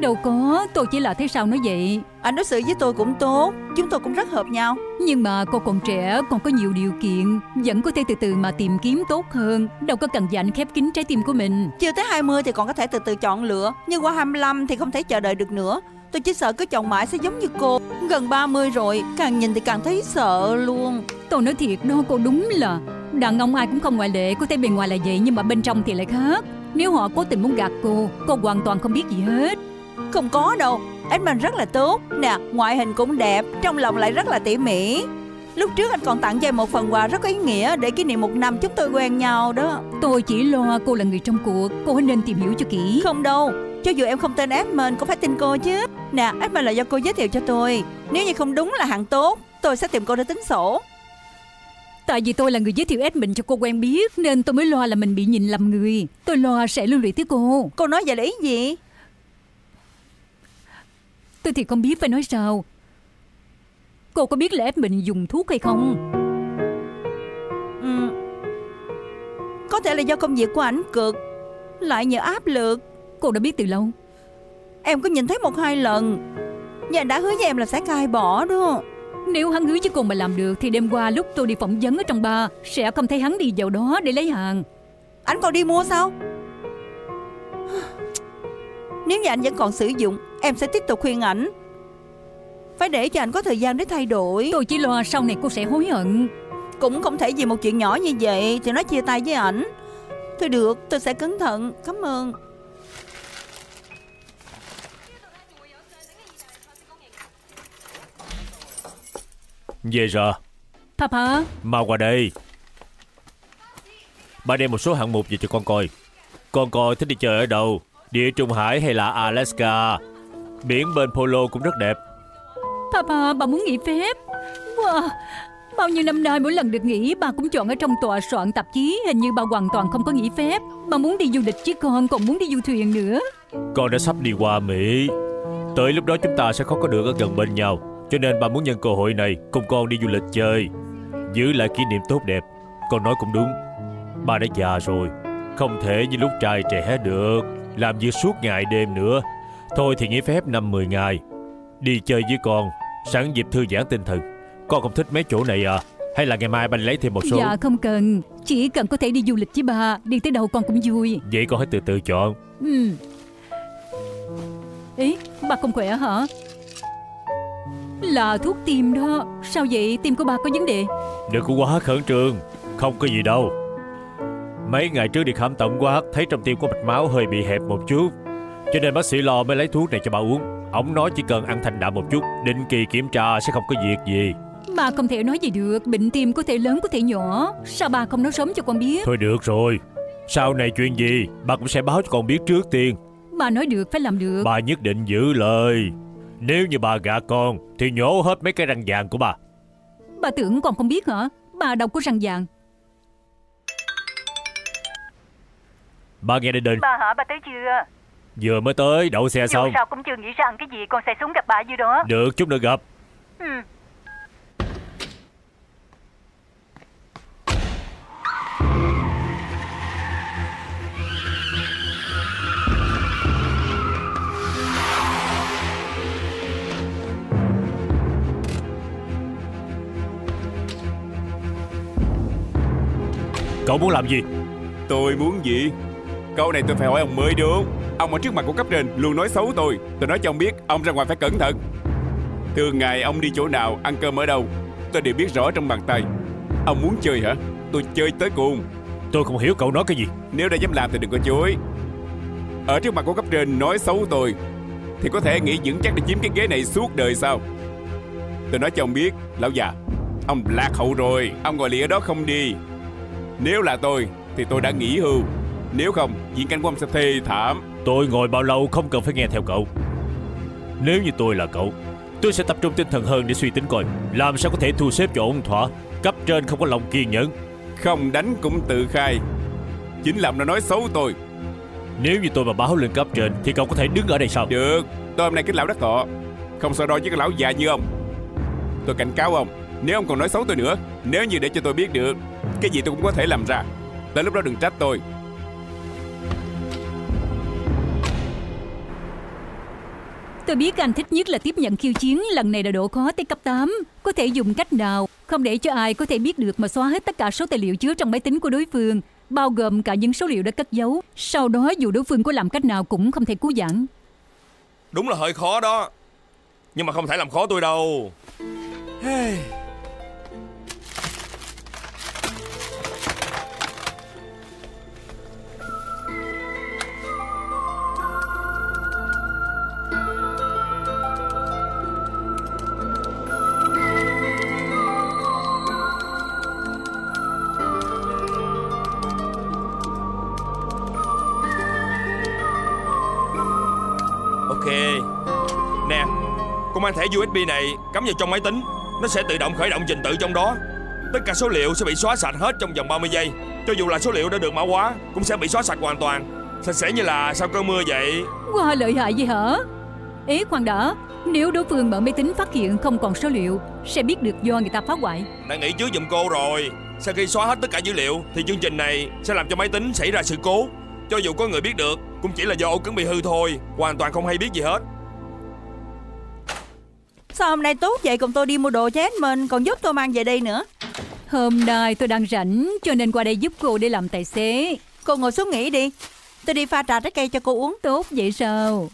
[SPEAKER 7] Đâu có Tôi chỉ là thế sao nói vậy
[SPEAKER 8] Anh đối xử với tôi cũng tốt Chúng tôi cũng rất hợp nhau.
[SPEAKER 7] Nhưng mà cô còn trẻ Còn có nhiều điều kiện Vẫn có thể từ từ mà tìm kiếm tốt hơn Đâu có cần dành khép kín trái tim của mình.
[SPEAKER 8] Chưa tới 20 thì còn có thể từ từ chọn lựa Nhưng qua 25 thì không thể chờ đợi được nữa. Tôi chỉ sợ cứ chọn mãi sẽ giống như cô. Gần 30 rồi Càng nhìn thì càng thấy sợ luôn.
[SPEAKER 7] Tôi nói thiệt đó cô đúng là Đàn ông ai cũng không ngoại lệ Có thể bề ngoài là vậy nhưng mà bên trong thì lại khác. Nếu họ cố tình muốn gạt cô Cô hoàn toàn không biết gì hết.
[SPEAKER 8] Không có đâu Edmund rất là tốt. Nè ngoại hình cũng đẹp Trong lòng lại rất là tỉ mỉ. Lúc trước anh còn tặng cho em một phần quà rất có ý nghĩa Để kỷ niệm một năm chúng tôi quen nhau đó.
[SPEAKER 7] Tôi chỉ lo cô là người trong cuộc Cô nên tìm hiểu cho kỹ.
[SPEAKER 8] Không đâu Cho dù em không tên Edmund cũng phải tin cô chứ. Nè Edmund là do cô giới thiệu cho tôi. Nếu như không đúng là hạng tốt Tôi sẽ tìm cô để tính sổ.
[SPEAKER 7] Tại vì tôi là người giới thiệu Edmund cho cô quen biết Nên tôi mới lo là mình bị nhìn lầm người. Tôi lo sẽ lưu luyện tới cô.
[SPEAKER 8] Cô nói vậy là ý gì
[SPEAKER 7] Tôi thì không biết phải nói sao. Cô có biết là Edmund dùng thuốc hay không?
[SPEAKER 8] Ừ. Có thể là do công việc của ảnh cực Lại nhờ áp lực.
[SPEAKER 7] Cô đã biết từ lâu.
[SPEAKER 8] Em có nhìn thấy một hai lần Và anh đã hứa với em là sẽ cai bỏ đó.
[SPEAKER 7] Nếu hắn hứa với con mà làm được Thì đêm qua lúc tôi đi phỏng vấn ở trong bar Sẽ không thấy hắn đi vào đó để lấy hàng.
[SPEAKER 8] Anh còn đi mua sao Nếu như anh vẫn còn sử dụng Em sẽ tiếp tục khuyên ảnh. Phải để cho anh có thời gian để thay đổi.
[SPEAKER 7] Tôi chỉ lo sau này cô sẽ hối hận.
[SPEAKER 8] Cũng không thể vì một chuyện nhỏ như vậy Thì nói chia tay với ảnh. Thôi được tôi sẽ cẩn thận. Cảm ơn.
[SPEAKER 5] Về rồi
[SPEAKER 7] Papa
[SPEAKER 5] Mau qua đây. Ba đem một số hạng mục về cho con coi. Con coi thích đi chơi ở đâu Địa Trung Hải hay là Alaska? Biển bên Polo cũng rất đẹp.
[SPEAKER 7] Papa bà muốn nghỉ phép. Wow Bao nhiêu năm nay mỗi lần được nghỉ Bà cũng chọn ở trong tòa soạn tạp chí Hình như bà hoàn toàn không có nghỉ phép. Bà muốn đi du lịch chứ con còn muốn đi du thuyền nữa.
[SPEAKER 5] Con đã sắp đi qua Mỹ. Tới lúc đó chúng ta sẽ không có được ở gần bên nhau Cho nên bà muốn nhân cơ hội này Cùng con đi du lịch chơi. Giữ lại kỷ niệm tốt đẹp. Con nói cũng đúng. Bà đã già rồi Không thể như lúc trai trẻ được Làm việc suốt ngày đêm nữa. Thôi thì nghỉ phép năm 10 ngày. Đi chơi với con Sẵn dịp thư giãn tinh thần. Con không thích mấy chỗ này à. Hay là ngày mai ba lấy thêm một số?
[SPEAKER 7] Dạ không cần. Chỉ cần có thể đi du lịch với bà Đi tới đâu con cũng vui.
[SPEAKER 5] Vậy con hãy từ từ chọn.
[SPEAKER 7] Ừ. Ý bà không khỏe hả? Là thuốc tim đó. Sao vậy? Tim của bà có vấn đề.
[SPEAKER 5] Đừng có quá khẩn trương. Không có gì đâu Mấy ngày trước đi khám tổng quát Thấy trong tim của mạch máu hơi bị hẹp một chút. Cho nên bác sĩ lo mới lấy thuốc này cho bà uống. Ông nói chỉ cần ăn thanh đạm một chút Định kỳ kiểm tra sẽ không có việc gì.
[SPEAKER 7] Bà không thể nói gì được Bệnh tim có thể lớn có thể nhỏ. Sao bà không nói sớm cho con biết?
[SPEAKER 5] Thôi được rồi. Sau này chuyện gì Bà cũng sẽ báo cho con biết trước tiên.
[SPEAKER 7] Bà nói được phải làm được.
[SPEAKER 5] Bà nhất định giữ lời. Nếu như bà gạt con Thì nhổ hết mấy cái răng vàng của bà.
[SPEAKER 7] Bà tưởng con không biết hả? Bà đâu có răng vàng
[SPEAKER 5] Bà nghe đây đình
[SPEAKER 7] Bà hả? Bà tới chưa?
[SPEAKER 5] Vừa mới tới đậu xe xong.
[SPEAKER 7] sao cũng chưa nghĩ ra ăn cái gì Con sẽ xuống gặp bà dưới đó.
[SPEAKER 5] Được chút nữa gặp.
[SPEAKER 7] Ừ.
[SPEAKER 5] Cậu muốn làm gì?
[SPEAKER 9] Tôi muốn gì Câu này tôi phải hỏi ông mới được Ông ở trước mặt của cấp trên luôn nói xấu tôi. Tôi nói cho ông biết ông ra ngoài phải cẩn thận. Thường ngày ông đi chỗ nào Ăn cơm ở đâu Tôi đều biết rõ trong bàn tay. Ông muốn chơi hả? Tôi chơi tới cùng.
[SPEAKER 5] Tôi không hiểu cậu nói cái gì.
[SPEAKER 9] Nếu đã dám làm thì đừng có chối. Ở trước mặt của cấp trên nói xấu tôi Thì có thể nghĩ vững chắc để chiếm cái ghế này suốt đời sao? Tôi nói cho ông biết Lão già Ông lạc hậu rồi Ông ngồi lì ở đó không đi. Nếu là tôi Thì tôi đã nghỉ hưu Nếu không Diễn cảnh của ông sẽ thê thảm.
[SPEAKER 5] Tôi ngồi bao lâu không cần phải nghe theo cậu. Nếu như tôi là cậu Tôi sẽ tập trung tinh thần hơn để suy tính coi Làm sao có thể thu xếp cho ổn thỏa Cấp trên không có lòng kiên nhẫn.
[SPEAKER 9] Không đánh cũng tự khai. Chính là ông đã nói xấu tôi.
[SPEAKER 5] Nếu như tôi mà báo lên cấp trên Thì cậu có thể đứng ở đây sao?
[SPEAKER 9] Được Tôi hôm nay kính lão đắc thọ. Không so đo với cái lão già như ông. Tôi cảnh cáo ông Nếu ông còn nói xấu tôi nữa Nếu như để cho tôi biết được Cái gì tôi cũng có thể làm ra. Tới lúc đó đừng trách tôi
[SPEAKER 7] Tôi biết anh thích nhất là tiếp nhận khiêu chiến, Lần này là độ khó tới cấp 8 Có thể dùng cách nào? Không để cho ai có thể biết được mà xóa hết tất cả số tài liệu chứa trong máy tính của đối phương, Bao gồm cả những số liệu đã cất giấu. Sau đó, dù đối phương có làm cách nào cũng không thể cứu vãn
[SPEAKER 6] Đúng là hơi khó đó. Nhưng mà không thể làm khó tôi đâu. Hey. Mang thẻ USB này cắm vào trong máy tính Nó sẽ tự động khởi động trình tự trong đó. Tất cả số liệu sẽ bị xóa sạch hết trong vòng 30 giây. Cho dù là số liệu đã được mã hóa Cũng sẽ bị xóa sạch hoàn toàn. Sạch sẽ như là sau cơn mưa vậy.
[SPEAKER 7] Wow lợi hại gì hả? Ý khoan đã. Nếu đối phương mở máy tính phát hiện không còn số liệu Sẽ biết được do người ta phá hoại.
[SPEAKER 6] Đã nghĩ trước giùm cô rồi. Sau khi xóa hết tất cả dữ liệu Thì chương trình này sẽ làm cho máy tính xảy ra sự cố. Cho dù có người biết được Cũng chỉ là do ổ cứng bị hư thôi. Hoàn toàn không hay biết gì hết
[SPEAKER 8] Sao hôm nay tốt vậy cùng tôi đi mua đồ cho Edmund Còn giúp tôi mang về đây nữa
[SPEAKER 7] Hôm nay tôi đang rảnh cho nên qua đây giúp cô để làm tài xế.
[SPEAKER 8] Cô ngồi xuống nghỉ đi Tôi đi pha trà trái cây cho cô uống
[SPEAKER 7] Tốt vậy sao?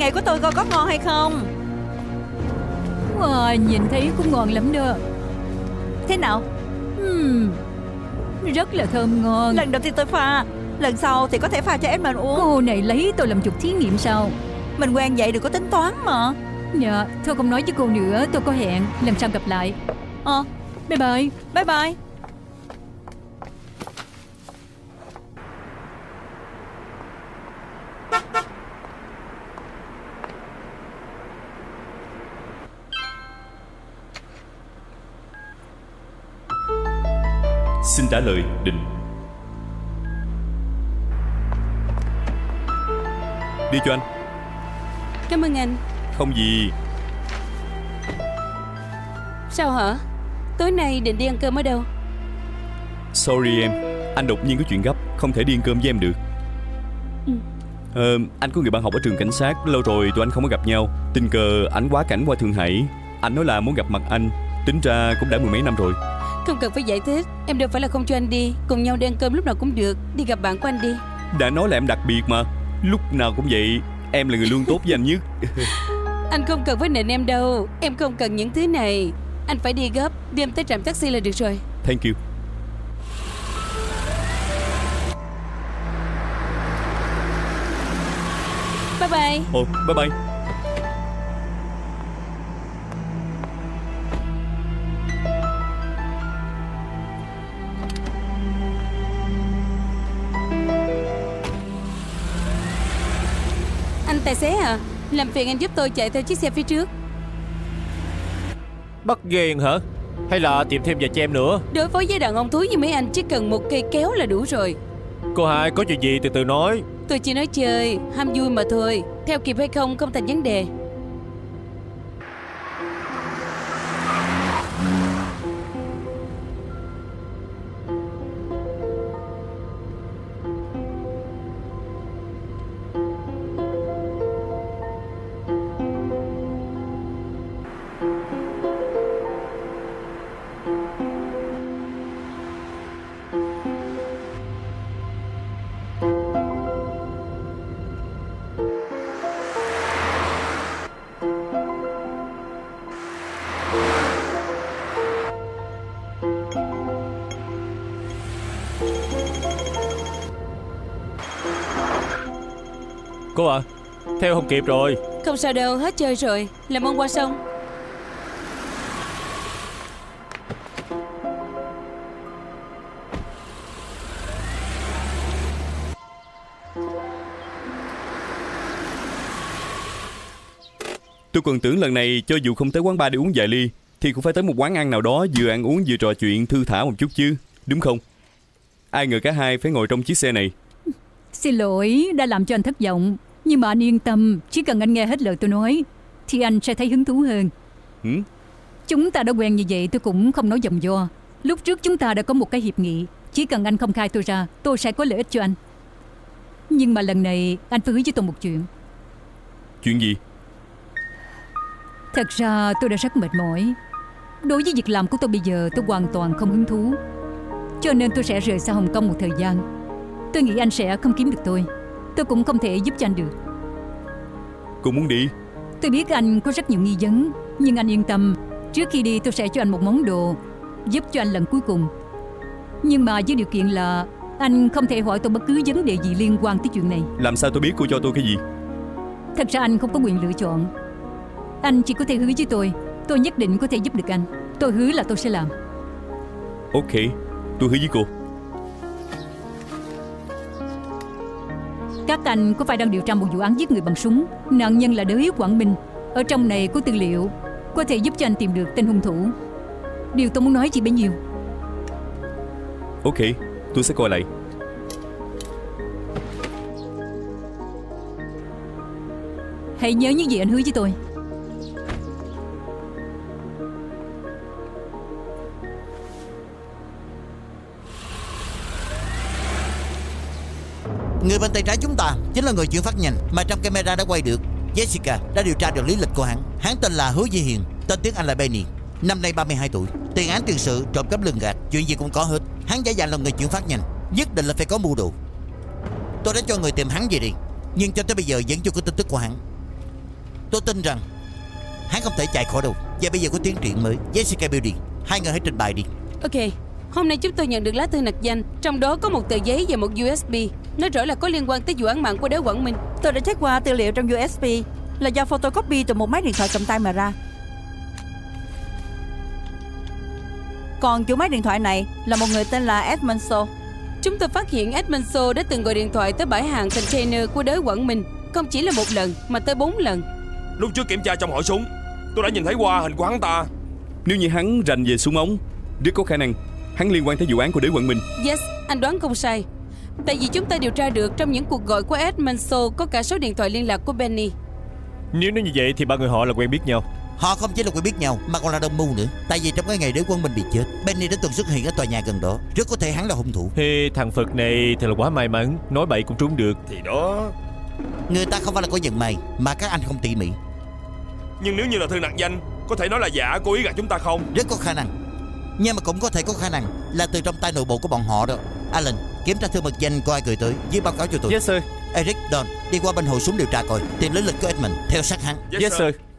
[SPEAKER 8] Nghề của tôi coi có ngon hay không
[SPEAKER 7] Wow, nhìn thấy cũng ngon lắm đó.
[SPEAKER 8] Thế nào
[SPEAKER 7] Ừm, rất là thơm ngon.
[SPEAKER 8] Lần đầu tiên tôi pha Lần sau thì có thể pha cho Edmund uống
[SPEAKER 7] Cô này lấy tôi làm chuột thí nghiệm sao?
[SPEAKER 8] Mình quen vậy đừng có tính toán mà
[SPEAKER 7] Dạ, thôi không nói với cô nữa, tôi có hẹn, lần sau gặp lại.
[SPEAKER 8] Ờ
[SPEAKER 7] Bye bye.
[SPEAKER 8] bye bye
[SPEAKER 2] trả lời Định Đi cho anh.
[SPEAKER 4] Cảm ơn anh.
[SPEAKER 2] Không gì.
[SPEAKER 4] Sao hả? Tối nay định đi ăn cơm ở đâu?
[SPEAKER 2] Sorry em Anh đột nhiên có chuyện gấp Không thể đi ăn cơm với em được.
[SPEAKER 4] Ừ.
[SPEAKER 2] Ờ, anh có người bạn học ở trường cảnh sát Lâu rồi tụi anh không có gặp nhau. Tình cờ ảnh quá cảnh qua Thượng Hải. Anh nói là muốn gặp mặt anh Tính ra cũng đã mười mấy năm rồi
[SPEAKER 4] Không cần phải giải thích Em đâu phải là không cho anh đi. Cùng nhau đi ăn cơm lúc nào cũng được. Đi gặp bạn của anh đi.
[SPEAKER 2] Đã nói là em đặc biệt mà. Lúc nào cũng vậy Em là người luôn tốt với anh nhất. [laughs]
[SPEAKER 4] Anh không cần phải nịnh em đâu. Em không cần những thứ này. Anh phải đi gấp Đi em tới trạm taxi là được rồi.
[SPEAKER 2] Thank you.
[SPEAKER 4] Bye bye.
[SPEAKER 2] Ồ, bye bye
[SPEAKER 4] tài xế à? Làm phiền anh giúp tôi chạy theo chiếc xe phía trước.
[SPEAKER 5] Bắt ghen hả? Hay là tìm thêm vài em nữa?
[SPEAKER 4] Đối phó với đàn ông thúi như mấy anh Chỉ cần một cây kéo là đủ rồi.
[SPEAKER 5] Cô hai có chuyện gì từ từ nói.
[SPEAKER 4] Tôi chỉ nói chơi Ham vui mà thôi. Theo kịp hay không không thành vấn đề
[SPEAKER 5] Cô à Theo không kịp rồi.
[SPEAKER 4] Không sao đâu hết chơi rồi. Làm ơn qua sông.
[SPEAKER 2] Tôi còn tưởng lần này cho dù không tới quán bar để uống vài ly Thì cũng phải tới một quán ăn nào đó Vừa ăn uống vừa trò chuyện thư thả một chút chứ. Đúng không? Ai ngờ cả hai phải ngồi trong chiếc xe này.
[SPEAKER 7] Xin lỗi đã làm cho anh thất vọng. Nhưng mà anh yên tâm, chỉ cần anh nghe hết lời tôi nói, thì anh sẽ thấy hứng thú hơn.
[SPEAKER 2] Hử?
[SPEAKER 7] Chúng ta đã quen như vậy tôi cũng không nói dòng do. Lúc trước chúng ta đã có một cái hiệp nghị, chỉ cần anh không khai tôi ra, tôi sẽ có lợi ích cho anh. Nhưng mà lần này anh phải hứa với tôi một chuyện.
[SPEAKER 2] Chuyện gì
[SPEAKER 7] Thật ra tôi đã rất mệt mỏi. Đối với việc làm của tôi bây giờ tôi hoàn toàn không hứng thú. Cho nên tôi sẽ rời xa Hồng Kông một thời gian. Tôi nghĩ anh sẽ không kiếm được tôi. Tôi cũng không thể giúp cho anh được.
[SPEAKER 2] Cô muốn đi
[SPEAKER 7] Tôi biết anh có rất nhiều nghi vấn, nhưng anh yên tâm. Trước khi đi tôi sẽ cho anh một món đồ, giúp cho anh lần cuối cùng. Nhưng mà với điều kiện là anh không thể hỏi tôi bất cứ vấn đề gì liên quan tới chuyện này.
[SPEAKER 2] Làm sao tôi biết cô cho tôi cái gì
[SPEAKER 7] Thật ra anh không có quyền lựa chọn. Anh chỉ có thể hứa với tôi Tôi nhất định có thể giúp được anh Tôi hứa là tôi sẽ làm
[SPEAKER 2] Ok Tôi hứa với cô
[SPEAKER 7] Các anh có phải đang điều tra một vụ án giết người bằng súng? Nạn nhân là đới Quảng Minh Ở trong này có tư liệu Có thể giúp cho anh tìm được tên hung thủ. Điều tôi muốn nói chỉ bấy nhiêu.
[SPEAKER 2] Ok Tôi sẽ coi lại.
[SPEAKER 7] Hãy nhớ những gì anh hứa với tôi
[SPEAKER 3] Người bên tay trái chúng ta chính là người chuyển phát nhanh mà trong camera đã quay được. Jessica đã điều tra được lý lịch của hắn. Hắn tên là Hứa Di Hiền, tên tiếng Anh là Benny. Năm nay 32 tuổi, tiền án tiền sự, trộm cắp lường gạt, chuyện gì cũng có hết. Hắn giả dạng là người chuyển phát nhanh, nhất định là phải có mưu đồ. Tôi đã cho người tìm hắn về đi, nhưng cho tới bây giờ vẫn chưa có tin tức của hắn. Tôi tin rằng hắn không thể chạy khỏi đâu. Và bây giờ có tiến triển mới. Jessica Building, hai người hãy trình bày đi.
[SPEAKER 4] Ok Hôm nay chúng tôi nhận được lá thư nặc danh Trong đó có một tờ giấy và một USB Nói rõ là có liên quan tới vụ án mạng của đới Quảng Minh.
[SPEAKER 8] Tôi đã check qua tư liệu trong USB Là do photocopy từ một máy điện thoại cầm tay mà ra. Còn chủ máy điện thoại này là một người tên là Edmund So
[SPEAKER 4] Chúng tôi phát hiện Edmund So đã từng gọi điện thoại tới bãi hàng container của đới Quảng Minh. Không chỉ là một lần mà tới bốn lần.
[SPEAKER 6] Lúc trước kiểm tra trong hội súng Tôi đã nhìn thấy qua hình của hắn ta.
[SPEAKER 2] Nếu như hắn rành về súng ống Rất có khả năng Hắn liên quan tới vụ án của đế quận Minh.
[SPEAKER 4] Yes, anh đoán không sai Tại vì chúng ta điều tra được trong những cuộc gọi của Edmund So có cả số điện thoại liên lạc của Benny.
[SPEAKER 5] Nếu nói như vậy thì ba người họ là quen biết nhau.
[SPEAKER 3] Họ không chỉ là quen biết nhau mà còn là đồng mưu nữa. Tại vì trong cái ngày đế quân mình bị chết Benny đã từng xuất hiện ở tòa nhà gần đó. Rất có thể hắn là hung thủ.
[SPEAKER 5] Thì thằng Phật này thật là quá may mắn. Nói bậy cũng trúng được.
[SPEAKER 6] Thì đó.
[SPEAKER 3] Người ta không phải là có vận may Mà các anh không tỉ mỉ.
[SPEAKER 6] Nhưng nếu như là thư nặc danh Có thể nói là giả cố ý gạt chúng ta không?
[SPEAKER 3] Rất có khả năng. Nhưng mà cũng có thể có khả năng Là từ trong tay nội bộ của bọn họ đó. Alan kiểm tra thư mật danh có ai gửi tới Với báo cáo cho tôi.
[SPEAKER 5] Yes sir.
[SPEAKER 3] Eric Don đi qua bên hội súng điều tra coi Tìm lý lịch của Edmund Theo sát hắn.
[SPEAKER 5] Yes sir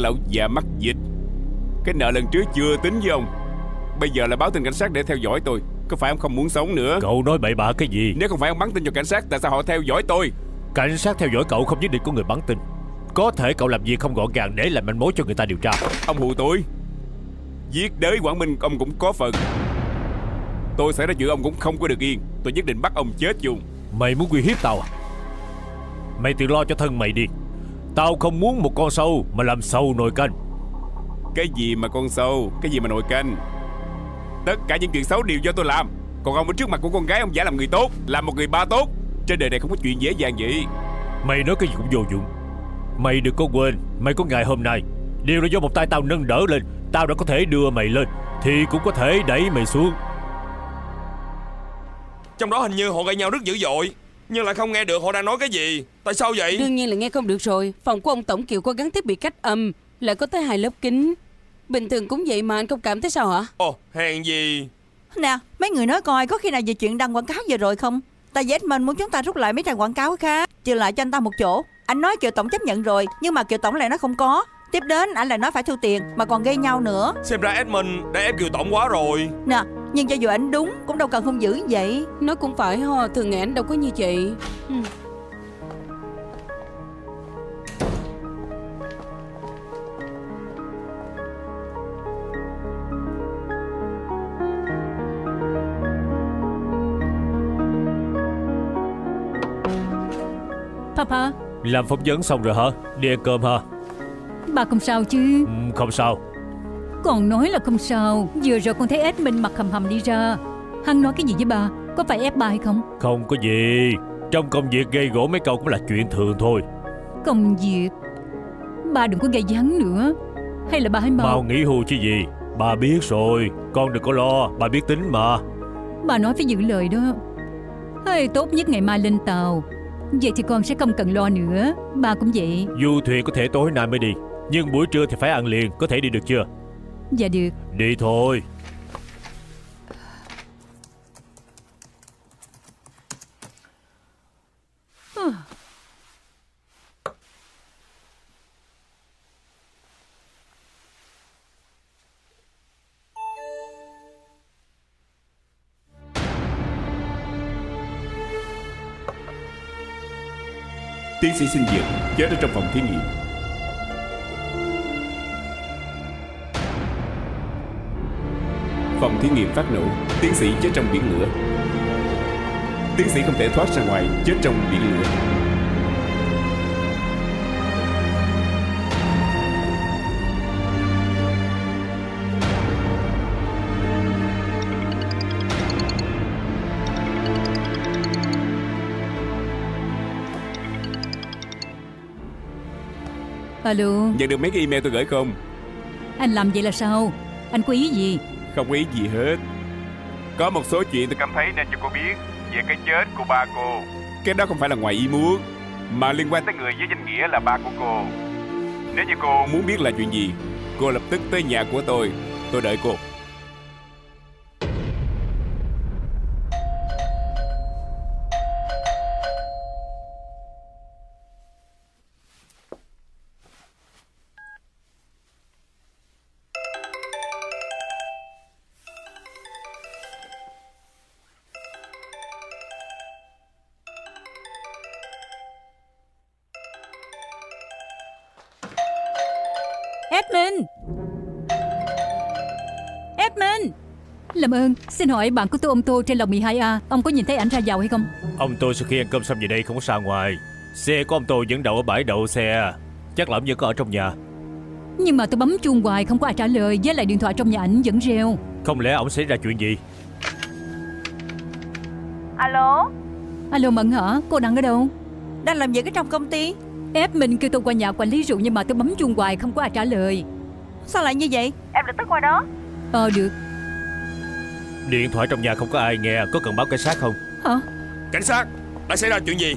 [SPEAKER 9] Cái lão già mắc dịch. Cái nợ lần trước chưa tính với ông. Bây giờ là báo tin cảnh sát để theo dõi tôi. Có phải ông không muốn sống nữa?
[SPEAKER 5] Cậu nói bậy bạ cái gì?
[SPEAKER 9] Nếu không phải ông bắn tin cho cảnh sát Tại sao họ theo dõi tôi?
[SPEAKER 5] Cảnh sát theo dõi cậu không nhất định có người bắn tin. Có thể cậu làm việc không gọn gàng để làm manh mối cho người ta điều tra.
[SPEAKER 9] Ông hù tôi. Giết đới Quảng Minh ông cũng có phần. Tôi xảy ra chuyện ông cũng không có được yên. Tôi nhất định bắt ông chết chung.
[SPEAKER 5] Mày muốn uy hiếp tao à? Mày tự lo cho thân mày đi Tao không muốn một con sâu Mà làm sâu nồi canh.
[SPEAKER 9] Cái gì mà con sâu? Cái gì mà nồi canh? Tất cả những chuyện xấu đều do tôi làm. Còn ông ở trước mặt của con gái ông giả làm người tốt Làm một người ba tốt. Trên đời này không có chuyện dễ dàng vậy.
[SPEAKER 5] Mày nói cái gì cũng vô dụng. Mày đừng có quên Mày có ngày hôm nay. Điều là do một tay tao nâng đỡ lên. Tao đã có thể đưa mày lên Thì cũng có thể đẩy mày xuống.
[SPEAKER 6] Trong đó hình như họ gây nhau rất dữ dội Nhưng lại không nghe được họ đang nói cái gì. Tại sao vậy?
[SPEAKER 4] Đương nhiên là nghe không được rồi. Phòng của ông Tổng Kiều có gắn thiết bị cách âm Lại có tới hai lớp kính. Bình thường cũng vậy mà anh không cảm thấy sao hả?
[SPEAKER 6] Ồ hèn gì?
[SPEAKER 8] Nè mấy người nói coi có khi nào về chuyện đăng quảng cáo vừa rồi không? Tại vì Edmund muốn chúng ta rút lại mấy trang quảng cáo khác Trừ lại cho anh ta một chỗ. Anh nói Kiều Tổng chấp nhận rồi Nhưng mà Kiều Tổng lại nói không có Tiếp đến anh lại nói phải thu tiền Mà còn gây nhau nữa.
[SPEAKER 6] Xem ra Edmund đã ép Kiều Tổng quá rồi.
[SPEAKER 8] Nè nhưng cho dù anh đúng Cũng đâu cần hung dữ như vậy.
[SPEAKER 4] Nói cũng phải ho Thường ngày anh đâu có như vậy. Ừ.
[SPEAKER 7] Papa?
[SPEAKER 5] Làm phỏng vấn xong rồi hả? Đi ăn cơm hả
[SPEAKER 7] Bà không sao chứ.
[SPEAKER 5] Ừ, Không sao.
[SPEAKER 7] Còn nói là không sao. Vừa rồi con thấy Edmund mặt hầm hầm đi ra. Hắn nói cái gì với bà Có phải ép bà hay không?
[SPEAKER 5] Không có gì. Trong công việc gây gỗ mấy câu cũng là chuyện thường thôi.
[SPEAKER 7] Công việc? Bà đừng có gây hắn nữa. Hay là bà hãy mau
[SPEAKER 5] Mau? nghỉ hưu chứ gì? Bà biết rồi. Con đừng có lo. Bà biết tính mà.
[SPEAKER 7] Bà nói phải giữ lời đó. Hey, Tốt nhất ngày mai lên tàu. Vậy thì con sẽ không cần lo nữa. Bà cũng vậy.
[SPEAKER 5] Du thuyền có thể tối nay mới đi Nhưng buổi trưa thì phải ăn liền Có thể đi được chưa?
[SPEAKER 7] Dạ được.
[SPEAKER 5] Đi thôi.
[SPEAKER 9] Tiến sĩ sinh dược chết ở trong phòng thí nghiệm. Phòng thí nghiệm phát nổ, tiến sĩ chết trong biển lửa. Tiến sĩ không thể thoát ra ngoài, chết trong biển lửa.
[SPEAKER 7] Alo
[SPEAKER 9] Nhận được mấy cái email tôi gửi không?
[SPEAKER 7] Anh làm vậy là sao Anh có ý gì
[SPEAKER 9] không có ý gì hết. Có một số chuyện tôi cảm thấy nên cho cô biết về cái chết của ba cô. Cái đó không phải là ngoài ý muốn, mà liên quan tới người với danh nghĩa là ba của cô. Nếu như cô muốn biết là chuyện gì, cô lập tức tới nhà của tôi. Tôi đợi cô.
[SPEAKER 7] Làm ơn. Xin hỏi bạn của tôi ông Tô trên lầu 12A Ông có nhìn thấy ảnh ra vào hay không?
[SPEAKER 5] Ông tôi sau khi ăn cơm xong về đây không có sao ngoài. Xe của ông tôi vẫn đậu ở bãi đậu xe. Chắc là ông vẫn có ở trong nhà.
[SPEAKER 7] Nhưng mà tôi bấm chuông hoài không có ai trả lời Với lại điện thoại trong nhà ảnh vẫn reo.
[SPEAKER 5] Không lẽ ông xảy ra chuyện gì?
[SPEAKER 10] Alo?
[SPEAKER 7] Alo Mận hả? Cô đang ở đâu?
[SPEAKER 8] Đang làm việc ở trong công ty.
[SPEAKER 7] Ép mình kêu tôi qua nhà quản lý rượu Nhưng mà tôi bấm chuông hoài không có ai trả lời.
[SPEAKER 8] Sao lại như vậy?
[SPEAKER 10] Em lập tức qua đó.
[SPEAKER 7] Ờ được
[SPEAKER 5] Điện thoại trong nhà không có ai nghe Có cần báo cảnh sát không?
[SPEAKER 7] Hả?
[SPEAKER 6] Cảnh sát Đã xảy ra chuyện gì?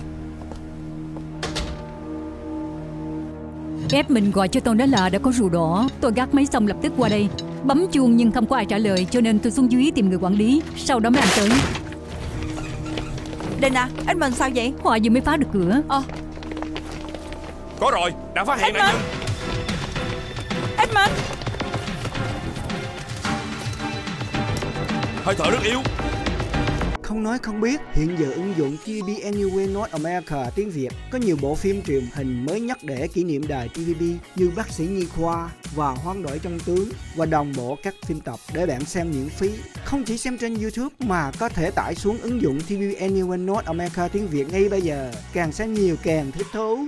[SPEAKER 7] Ép mình gọi cho tôi đó là đã có rượu đỏ. Tôi gác máy xong lập tức qua đây. Bấm chuông nhưng không có ai trả lời Cho nên tôi xuống dưới tìm người quản lý. Sau đó mới anh tới.
[SPEAKER 8] Dana Edmund sao vậy?
[SPEAKER 7] Hòa vừa mới phá được cửa.
[SPEAKER 8] Ờ.
[SPEAKER 6] Có rồi Đã phát hiện nạn nhân
[SPEAKER 8] Edmund
[SPEAKER 6] Hơi thở rất yếu
[SPEAKER 1] Không nói không biết, hiện giờ ứng dụng TVB Anywhere North America tiếng Việt có nhiều bộ phim truyền hình mới nhất để kỷ niệm đài TVB như Bác sĩ Nhi Khoa và Hoang đổi trong tướng và đồng bộ các phim tập để bạn xem miễn phí. Không chỉ xem trên YouTube mà có thể tải xuống ứng dụng TVB Anywhere North America tiếng Việt ngay bây giờ. Càng xem nhiều càng thích thú.